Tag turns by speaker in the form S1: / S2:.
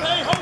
S1: Hey,